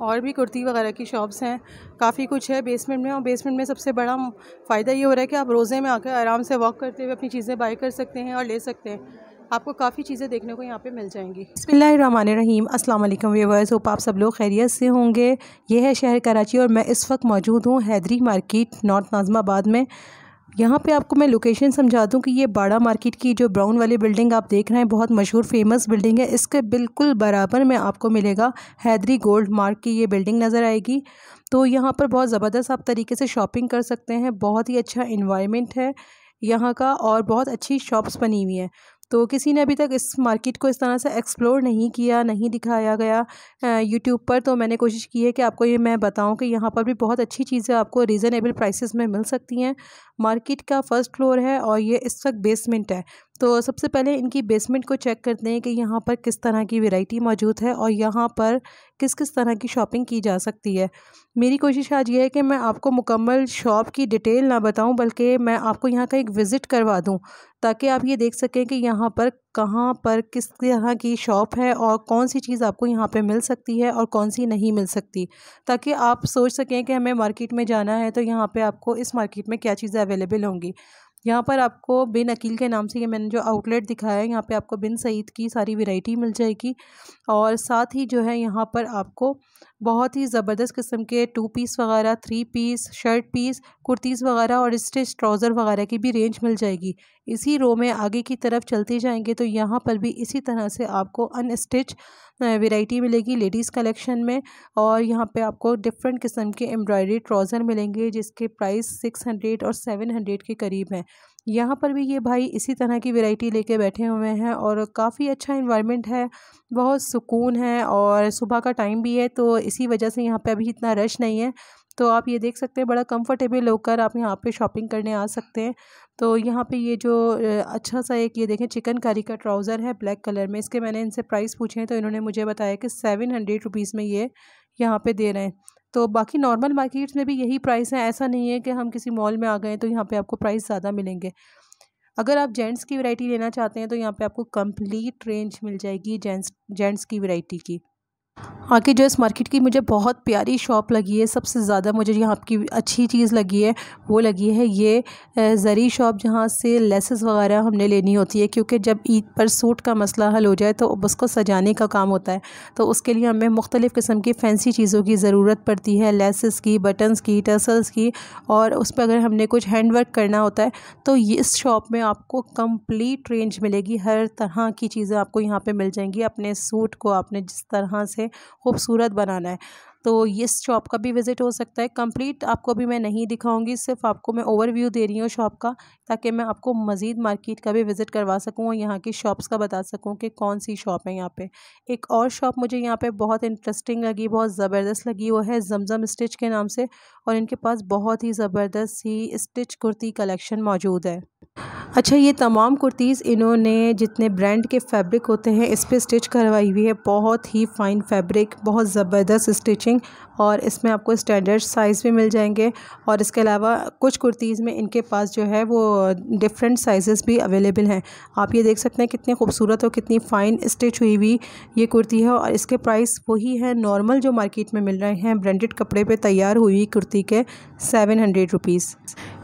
और भी कुर्ती वगैरह की शॉप्स हैं। काफ़ी कुछ है बेसमेंट में और बेसमेंट में सबसे बड़ा फ़ायदा ये हो रहा है कि आप रोज़े में आकर आराम से वॉक करते हुए अपनी चीज़ें बाई कर सकते हैं और ले सकते हैं। आपको काफ़ी चीज़ें देखने को यहाँ पे मिल जाएँगी। बसमीम अस्सलाम वालेकुम व्यूवर्स होप आप सब लोग खैरियत से होंगे। ये है शहर कराची और मैं इस वक्त मौजूद हूँ हैदरी मार्केट नॉर्थ नाजमाबाद में। यहाँ पे आपको मैं लोकेशन समझा दूँ कि ये बाड़ा मार्केट की जो ब्राउन वाली बिल्डिंग आप देख रहे हैं, बहुत मशहूर फ़ेमस बिल्डिंग है। इसके बिल्कुल बराबर में आपको मिलेगा हैदरी गोल्ड मार्क की ये बिल्डिंग नज़र आएगी। तो यहाँ पर बहुत ज़बरदस्त आप तरीके से शॉपिंग कर सकते हैं, बहुत ही अच्छा इन्वायरमेंट है यहाँ का और बहुत अच्छी शॉप्स बनी हुई हैं। तो किसी ने अभी तक इस मार्केट को इस तरह से एक्सप्लोर नहीं किया, नहीं दिखाया गया यूट्यूब पर तो मैंने कोशिश की है कि आपको ये मैं बताऊँ कि यहाँ पर भी बहुत अच्छी चीज़ें आपको रीज़नेबल प्राइसेस में मिल सकती हैं। मार्केट का फ़र्स्ट फ्लोर है और ये इस वक्त बेसमेंट है। तो सबसे पहले इनकी बेसमेंट को चेक करते हैं कि यहाँ पर किस तरह की वैरायटी मौजूद है और यहाँ पर किस किस तरह की शॉपिंग की जा सकती है। मेरी कोशिश आज ये है कि मैं आपको मुकम्मल शॉप की डिटेल ना बताऊँ, बल्कि मैं आपको यहाँ का एक विज़िट करवा दूँ, ताकि आप ये देख सकें कि यहाँ पर कहाँ पर किस तरह की शॉप है और कौन सी चीज़ आपको यहाँ पे मिल सकती है और कौन सी नहीं मिल सकती। ताकि आप सोच सकें कि हमें मार्केट में जाना है तो यहाँ पे आपको इस मार्केट में क्या चीज़ें अवेलेबल होंगी। यहाँ पर आपको बिन अकील के नाम से ये मैंने जो आउटलेट दिखाया है, यहाँ पे आपको बिन सईद की सारी वैरायटी मिल जाएगी और साथ ही जो है यहाँ पर आपको बहुत ही ज़बरदस्त किस्म के टू पीस वगैरह three piece shirt piece kurtis वगैरह और स्टिच ट्राउज़र वगैरह की भी रेंज मिल जाएगी। इसी रो में आगे की तरफ़ चलते जाएँगे तो यहाँ पर भी इसी तरह से आपको अन अनस्टिच वेराइटी मिलेगी लेडीज़ कलेक्शन में और यहाँ पे आपको डिफरेंट किस्म के एम्ब्रॉयडरी ट्राउज़र मिलेंगे जिसके प्राइस सिक्स हंड्रेड और सेवन हंड्रेड के करीब हैं। यहाँ पर भी ये भाई इसी तरह की वैरायटी लेके बैठे हुए हैं और काफ़ी अच्छा इन्वायरमेंट है, बहुत सुकून है और सुबह का टाइम भी है तो इसी वजह से यहाँ पे अभी इतना रश नहीं है। तो आप ये देख सकते हैं बड़ा कंफर्टेबल होकर आप यहाँ पे शॉपिंग करने आ सकते हैं। तो यहाँ पे ये जो अच्छा सा एक ये देखें चिकन कारी का ट्राउज़र है ब्लैक कलर में। इसके मैंने इनसे प्राइस पूछे हैं तो इन्होंने मुझे बताया कि सेवन हंड्रेड रुपीज़ में ये यहाँ पे दे रहे हैं। तो बाकी नॉर्मल मार्केट्स में भी यही प्राइस है। ऐसा नहीं है कि हम किसी मॉल में आ गए तो यहाँ पे आपको प्राइस ज़्यादा मिलेंगे। अगर आप जेंट्स की वैरायटी लेना चाहते हैं तो यहाँ पे आपको कंप्लीट रेंज मिल जाएगी जेंट्स जेंट्स की वैरायटी की। आगे जो इस मार्केट की मुझे बहुत प्यारी शॉप लगी है, सबसे ज़्यादा मुझे यहाँ की अच्छी चीज़ लगी है, वो लगी है ये ज़री शॉप जहाँ से लेसेस वगैरह हमने लेनी होती है, क्योंकि जब ईद पर सूट का मसला हल हो जाए तो उसको सजाने का काम होता है। तो उसके लिए हमें मुख्तलिफ़ किस्म की फैंसी चीज़ों की ज़रूरत पड़ती है, लेसेस की बटन्स की टसल्स की, और उस पर अगर हमने कुछ हैंड वर्क करना होता है तो इस शॉप में आपको कंप्लीट रेंज मिलेगी, हर तरह की चीज़ें आपको यहाँ पर मिल जाएँगी, अपने सूट को आपने जिस तरह से खूबसूरत बनाना है। तो इस शॉप का भी विज़िट हो सकता है। कंप्लीट आपको अभी मैं नहीं दिखाऊँगी, सिर्फ़ आपको मैं ओवरव्यू दे रही हूँ शॉप का, ताकि मैं आपको मज़ीद मार्केट का भी विज़िट करवा सकूँ और यहाँ की शॉप्स का बता सकूँ कि कौन सी शॉप है यहाँ पे। एक और शॉप मुझे यहाँ पे बहुत इंटरेस्टिंग लगी, बहुत ज़बरदस्त लगी, वो है जमज़म स्टिच के नाम से और इनके पास बहुत ही ज़बरदस्त ही स्टिच कुर्ती कलेक्शन मौजूद है। अच्छा ये तमाम कुर्तीज़ इन्होंने जितने ब्रांड के फैब्रिक होते हैं, इस पर स्टिच करवाई हुई है। बहुत ही फ़ाइन फैब्रिक, बहुत ज़बरदस्त स्टिचिंग और इसमें आपको स्टैंडर्ड साइज़ भी मिल जाएँगे। और इसके अलावा कुछ कुर्तीज़ में इनके पास जो है वो डिफरेंट साइज़ भी अवेलेबल हैं। आप ये देख सकते हैं कितनी खूबसूरत और कितनी फ़ाइन स्टिच हुई हुई ये कुर्ती है और इसके प्राइस वही है नॉर्मल जो मार्केट में मिल रहे हैं। ब्रांडेड कपड़े पर तैयार हुई कुर्ती के सेवन हंड्रेड रुपीज़।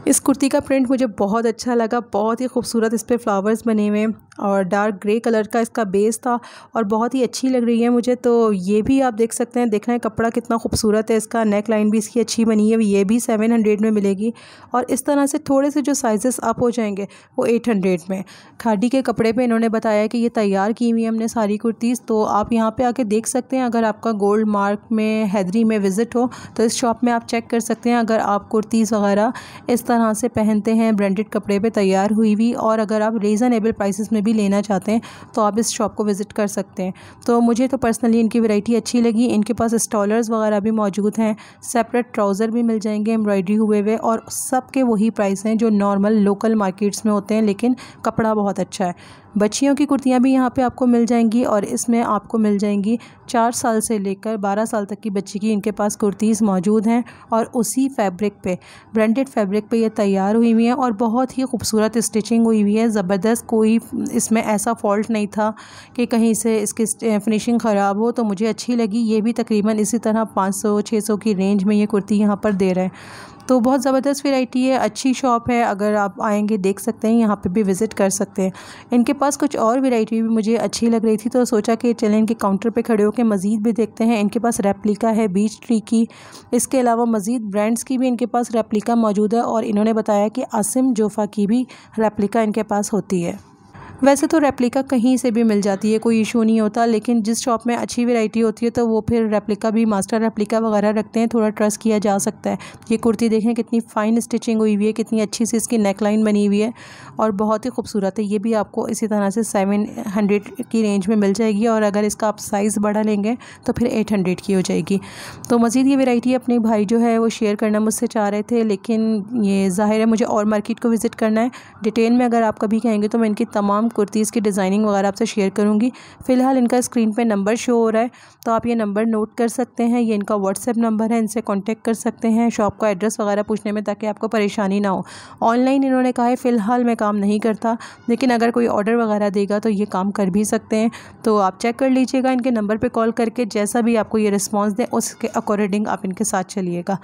इस कुर्ती का प्रिंट मुझे बहुत अच्छा लगा, बहुत ही खूबसूरत इस पर फ्लावर्स बने हुए और डार्क ग्रे कलर का इसका बेस था और बहुत ही अच्छी लग रही है मुझे तो ये भी आप देख सकते हैं, देखना है कपड़ा कितना खूबसूरत है, इसका नेक लाइन भी इसकी अच्छी बनी है, ये भी सेवन हंड्रेड में मिलेगी और इस तरह से थोड़े से जो साइजेस अप हो जाएँगे, वो एट हंड्रेड में। खादी के कपड़े पे इन्होंने बताया कि ये तैयार की हुई हमने सारी कुर्तीज़ तो आप यहाँ पर आके देख सकते हैं, अगर आपका गोल्ड मार्क में, हैदरी में विज़िट हो तो इस शॉप में आप चेक कर सकते हैं, अगर आप कुर्तीज़ वगैरह इस तरह से पहनते हैं ब्रांडेड कपड़े पे तैयार हुई हुई और अगर आप रीज़नेबल प्राइसेस में भी लेना चाहते हैं तो आप इस शॉप को विज़िट कर सकते हैं। तो मुझे तो पर्सनली इनकी वैरायटी अच्छी लगी। इनके पास स्टॉलर्स वगैरह भी मौजूद हैं सेपरेट ट्राउज़र भी मिल जाएँगे एम्ब्रॉयडरी हुए हुए और सब के वही प्राइस हैं जो नॉर्मल लोकल मार्केट्स में होते हैं, लेकिन कपड़ा बहुत अच्छा है। बच्चियों की कुर्तियाँ भी यहाँ पे आपको मिल जाएँगी और इसमें आपको मिल जाएँगी चार साल से लेकर बारह साल तक की बच्ची की इनके पास कुर्तीज़ मौजूद हैं और उसी फैब्रिक पे ब्रांडेड फैब्रिक पे ये तैयार हुई हुई है और बहुत ही खूबसूरत स्टिचिंग हुई हुई है। ज़बरदस्त कोई इसमें ऐसा फॉल्ट नहीं था कि कहीं से इसकी फिनिशिंग ख़राब हो तो मुझे अच्छी लगी। ये भी तकरीबन इसी तरह पाँच सौ, छः सौ की रेंज में ये कुर्ती यहाँ पर दे रहे हैं। तो बहुत ज़बरदस्त वेराइटी है, अच्छी शॉप है, अगर आप आएँगे देख सकते हैं, यहाँ पे भी विज़िट कर सकते हैं। इनके पास कुछ और वैरायटी भी मुझे अच्छी लग रही थी तो सोचा कि चलें इनके काउंटर पे खड़े होकर मज़ीद भी देखते हैं। इनके पास रेप्लिका है, बीच ट्री की। इसके अलावा मज़ीद ब्रांड्स की भी इनके पास रेप्लिका मौजूद है, और इन्होंने बताया कि आसिम जोफ़ा की भी रेप्लिका इनके पास होती है। वैसे तो रेप्लिका कहीं से भी मिल जाती है, कोई इशू नहीं होता, लेकिन जिस शॉप में अच्छी वैरायटी होती है तो वो फिर रेप्लिका भी मास्टर रेप्लिका वगैरह रखते हैं, थोड़ा ट्रस्ट किया जा सकता है। ये कुर्ती देखें, कितनी फ़ाइन स्टिचिंग हुई हुई है, कितनी अच्छी सी इसकी नेक लाइन बनी हुई है, और बहुत ही खूबसूरत है। ये भी आपको इसी तरह से सेवन हंड्रेड की रेंज में मिल जाएगी, और अगर इसका आप साइज़ बढ़ा लेंगे तो फिर एट हंड्रेड की हो जाएगी। तो मज़ीद ये वेराइटी अपने भाई जो है, वो शेयर करना मुझसे चाह रहे थे, लेकिन ये ज़ाहिर है मुझे और मार्केट को विज़िट करना है। डिटेल में अगर आप कभी कहेंगे तो मैं इनकी तमाम कुर्तीज़ की डिज़ाइनिंग वगैरह आपसे शेयर करूँगी। फ़िलहाल इनका स्क्रीन पर नंबर शो हो रहा है तो आप ये नंबर नोट कर सकते हैं। ये इनका व्हाट्सएप नंबर है, इनसे कॉन्टेक्ट कर सकते हैं शॉप का एड्रेस वगैरह पूछने में, ताकि आपको परेशानी ना हो। ऑनलाइन इन्होंने कहा है, फ़िलहाल मैं काम नहीं करता, लेकिन अगर कोई ऑर्डर वगैरह देगा तो ये काम कर भी सकते हैं। तो आप चेक कर लीजिएगा, इनके नंबर पर कॉल करके, जैसा भी आपको ये रिस्पॉन्स दें, उसके अकॉर्डिंग आप इनके साथ चलिएगा।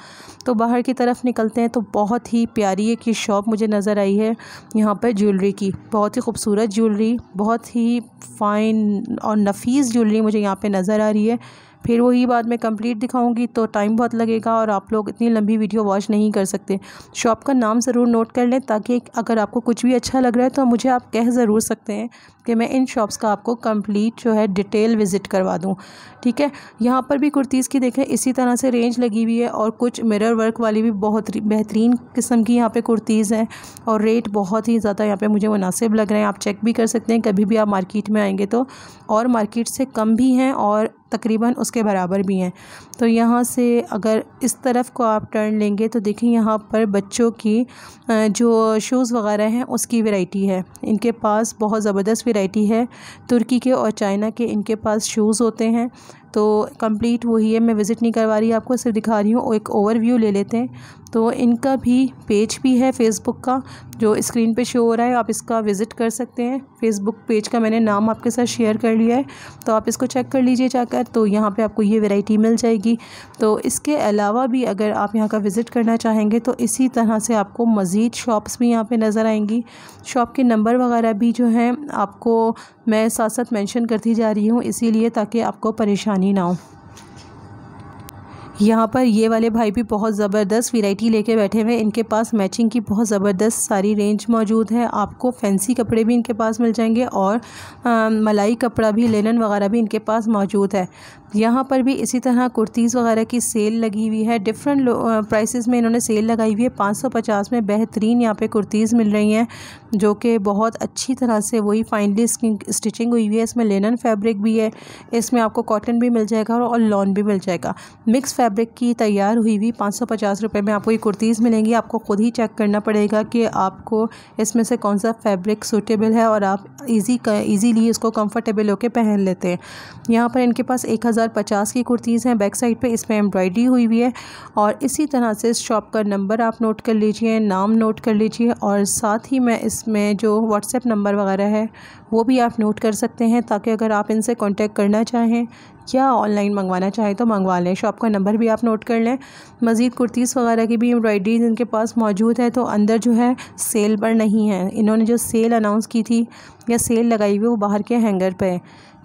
तो बाहर की तरफ़ निकलते हैं तो बहुत ही प्यारी एक ये शॉप मुझे नज़र आई है, यहाँ पर ज्वेलरी की, बहुत ही खूबसूरत ज्वेलरी बहुत ही फ़ाइन और नफीस ज्वेलरी मुझे यहाँ पे नज़र आ रही है। फिर वही बात मैं कंप्लीट दिखाऊँगी तो टाइम बहुत लगेगा और आप लोग इतनी लंबी वीडियो वॉच नहीं कर सकते। शॉप का नाम ज़रूर नोट कर लें ताकि अगर आपको कुछ भी अच्छा लग रहा है तो मुझे आप कह ज़रूर सकते हैं कि मैं इन शॉप्स का आपको कंप्लीट जो है डिटेल विज़िट करवा दूँ। ठीक है? यहाँ पर भी कुर्तीज़ की देखें इसी तरह से रेंज लगी हुई है और कुछ मिरर वर्क वाली भी बहुत बेहतरीन किस्म की यहाँ पे कुर्तीज़ हैं और रेट बहुत ही ज़्यादा यहाँ पे मुझे मुनासिब लग रहे हैं। आप चेक भी कर सकते हैं, कभी भी आप मार्केट में आएँगे तो। और मार्केट से कम भी हैं और तकरीबन उसके बराबर भी हैं। तो यहाँ से अगर इस तरफ़ को आप टर्न लेंगे तो देखें यहाँ पर बच्चों की जो शूज़ वगैरह हैं, उसकी वैरायटी है। इनके पास बहुत ज़बरदस्त वैरायटी है। तुर्की के और चाइना के इनके पास शूज़ होते हैं। तो कंप्लीट वही है, मैं विज़िट नहीं करवा रही आपको, सिर्फ़ दिखा रही हूँ, एक ओवरव्यू ले लेते हैं। तो इनका भी पेज भी है फ़ेसबुक का, जो स्क्रीन पे शो हो रहा है, आप इसका विज़िट कर सकते हैं। फ़ेसबुक पेज का मैंने नाम आपके साथ शेयर कर लिया है तो आप इसको चेक कर लीजिए जाकर तो यहाँ पे आपको ये वैरायटी मिल जाएगी। तो इसके अलावा भी अगर आप यहाँ का विज़िट करना चाहेंगे तो इसी तरह से आपको मज़ीद शॉप्स भी यहाँ पर नज़र आएँगी। शॉप के नंबर वगैरह भी जो हैं, आपको मैं साथ साथ मैंशन करती जा रही हूँ, इसीलिए ताकि आपको परेशानी ना हो यहाँ पर ये वाले भाई भी बहुत ज़बरदस्त वैरायटी लेके बैठे हुए हैं। इनके पास मैचिंग की बहुत ज़बरदस्त सारी रेंज मौजूद है। आपको फैंसी कपड़े भी इनके पास मिल जाएँगे और आ, मलाई कपड़ा भी लेलन वगैरह भी इनके पास मौजूद है। यहाँ पर भी इसी तरह कुर्तीज़ वगैरह की सेल लगी हुई है। डिफरेंट प्राइसेस में इन्होंने सेल लगाई हुई है। पाँच सौ पचास में बेहतरीन यहाँ पे कुर्तीज़ मिल रही हैं जो कि बहुत अच्छी तरह से वही फाइनली स्टिचिंग हुई हुई है। इसमें लेनन फैब्रिक भी है इसमें आपको कॉटन भी मिल जाएगा और लॉन भी मिल जाएगा। मिक्स फैब्रिक की तैयार हुई हुई पाँच सौ पचास रुपये में आपको ये कुर्तीज़ मिलेंगी। आपको ख़ुद ही चेक करना पड़ेगा कि आपको इसमें से कौन सा फैब्रिक सूटेबल है और आप ईजी ईजीली इसको कम्फर्टेबल होकर पहन लेते हैं। यहाँ पर इनके पास एक हज़ार पचास की कुर्तीज़ हैं। बैक साइड पे इसमें एम्ब्रॉयडरी हुई हुई है और इसी तरह से इस शॉप का नंबर आप नोट कर लीजिए, नाम नोट कर लीजिए और साथ ही मैं इसमें जो व्हाट्सएप नंबर वगैरह है, वो भी आप नोट कर सकते हैं ताकि अगर आप इनसे कॉन्टेक्ट करना चाहें या ऑनलाइन मंगवाना चाहें तो मंगवा लें। शॉप का नंबर भी आप नोट कर लें। मज़ीद कुर्तीज़ वगैरह की भी एम्ब्रॉयडरीज इनके पास मौजूद है तो अंदर जो है सेल पर नहीं है। इन्होंने जो सेल अनाउंस की थी या सेल लगाई हुई, वो बाहर के हैंगर पर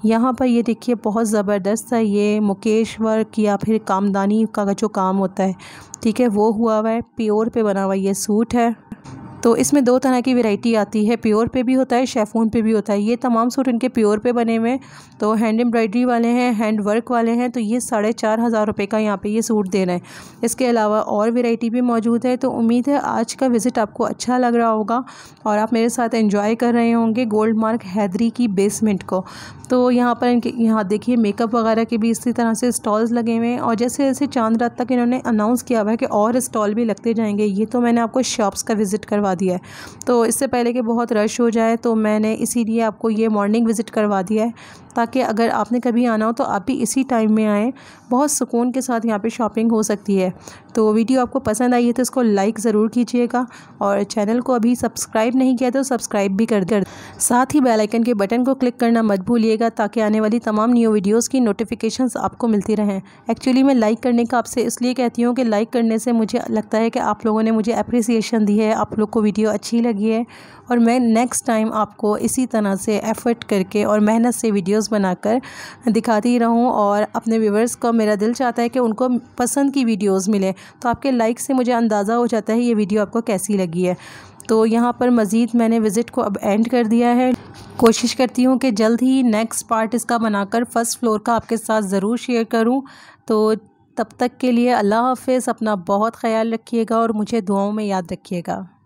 यहाँ पर ये देखिए, बहुत ज़बरदस्त है ये मुकेश वर्क या फिर कामदानी का जो काम होता है। ठीक है, वो हुआ हुआ है, प्योर पे बना हुआ ये सूट है। तो इसमें दो तरह की वैरायटी आती है। प्योर पे भी होता है शेफून पे भी होता है। ये तमाम सूट इनके प्योर पे बने हुए हैं। तो हैंड एम्ब्रॉयडरी वाले हैं हैंड वर्क वाले हैं तो ये साढ़े चार हज़ार रुपये का यहाँ पे ये सूट दे रहे हैं। इसके अलावा और वैरायटी भी मौजूद है। तो उम्मीद है आज का विज़िट आपको अच्छा लग रहा होगा और आप मेरे साथ इन्जॉय कर रहे होंगे गोल्ड मार्क हैदरी की बेसमेंट को। तो यहाँ पर इनके, यहाँ देखिए मेकअप वगैरह के भी इसी तरह से स्टॉल्स लगे हुए हैं। और जैसे जैसे चाँद रात तक इन्होंने अनाउंस किया हुआ है कि और स्टॉल भी लगते जाएँगे, ये तो मैंने आपको शॉप्स का विज़िट करवा करवा दिया है। तो इससे पहले कि बहुत रश हो जाए तो मैंने इसीलिए आपको ये मॉर्निंग विज़िट करवा दिया है। ताकि अगर आपने कभी आना हो तो आप भी इसी टाइम में आएँ। बहुत सुकून के साथ यहाँ पे शॉपिंग हो सकती है। तो वीडियो आपको पसंद आई है तो इसको लाइक ज़रूर कीजिएगा और चैनल को अभी सब्सक्राइब नहीं किया तो सब्सक्राइब भी कर कर साथ ही बेल आइकन के बटन को क्लिक करना मत भूलिएगा ताकि आने वाली तमाम न्यू वीडियोज़ की नोटिफिकेशंस आपको मिलती रहें। एक्चुअली मैं लाइक करने का आपसे इसलिए कहती हूँ कि लाइक करने से मुझे लगता है कि आप लोगों ने मुझे अप्रिसिएशन दी है, आप लोग को वीडियो अच्छी लगी है और मैं नेक्स्ट टाइम आपको इसी तरह से एफ़र्ट करके और मेहनत से वीडियोस बनाकर दिखाती रहूँ और अपने व्यूवर्स को मेरा दिल चाहता है कि उनको पसंद की वीडियोस मिले। तो आपके लाइक से मुझे अंदाज़ा हो जाता है ये वीडियो आपको कैसी लगी है। तो यहाँ पर मज़ीद मैंने विज़िट को अब एंड कर दिया है। कोशिश करती हूँ कि जल्द ही नेक्स्ट पार्ट इसका बनाकर फ़र्स्ट फ्लोर का आपके साथ ज़रूर शेयर करूँ। तो तब तक के लिए अल्लाह हाफ़ अपना बहुत ख्याल रखिएगा और मुझे दुआओं में याद रखिएगा।